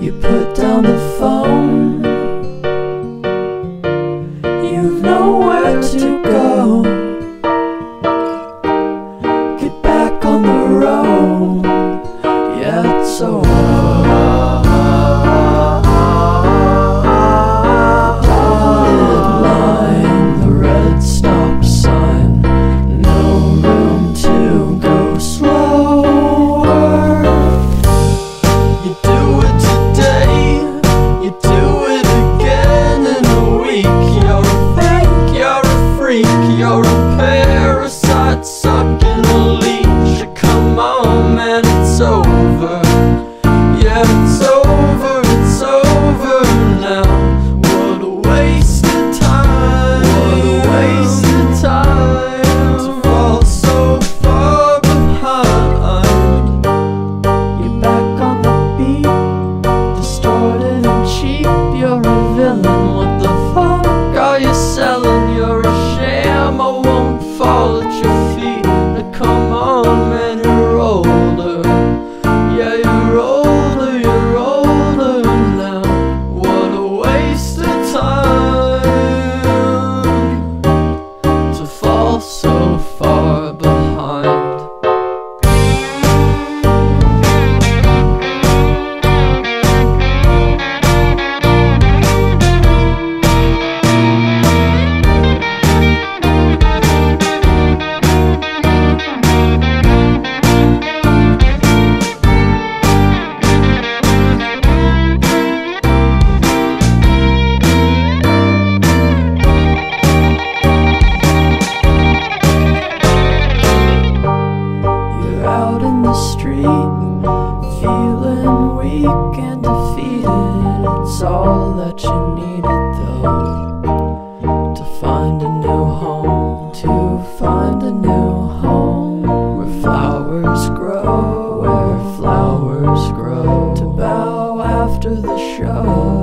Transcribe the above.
You put down the phone. weak and defeated. It's all that you needed, though, to find a new home. To find a new home where flowers grow, where flowers grow. To bow after the show.